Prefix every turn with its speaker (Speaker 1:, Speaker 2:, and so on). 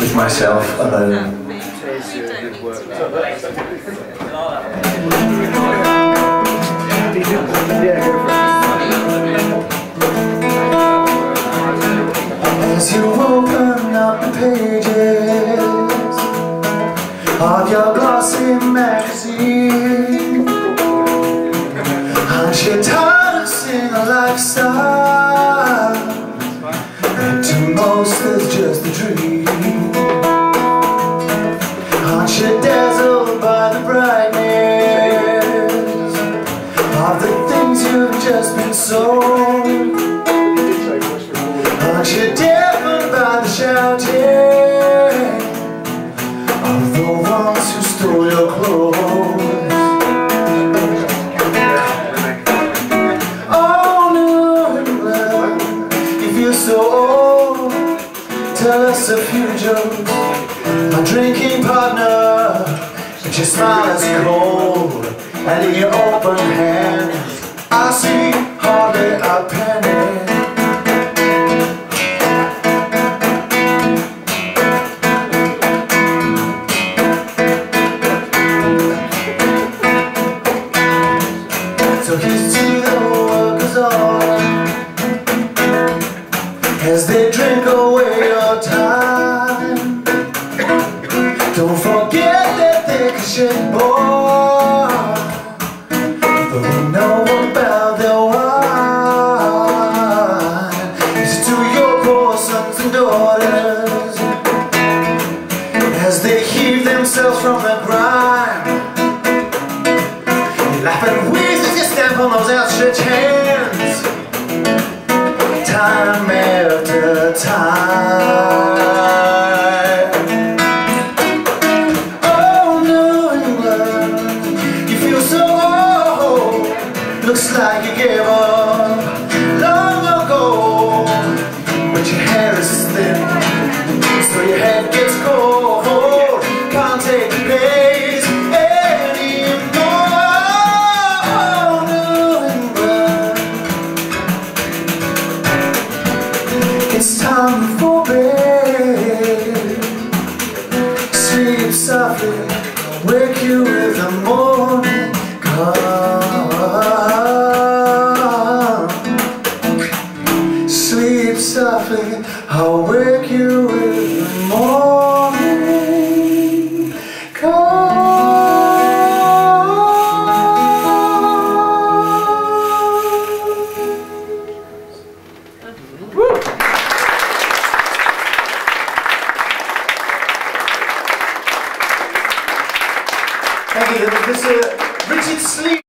Speaker 1: with myself alone. As you open up the pages of your glossy magazine, aren't you tired of seeing a lifestyle that to most is just a dream? Sold? Aren't you deafened by the shouting of the ones who stole your clothes? Oh, New England, you feel so old. Tell us a few jokes. My drinking partner, but your smile is cold, and in your open hand I see So here's to the workers all. As they drink away your time. Don't forget that they can shit boy As they heave themselves from the grime you laugh and wheeze as you stamp on those outstretched hands. Time after time. Oh, New England You feel so old Looks like you gave up for bed Sleep softly Wake you with the morning come Sleep softly I'll wake you with the morning Thank you. This is Richard Sliwa.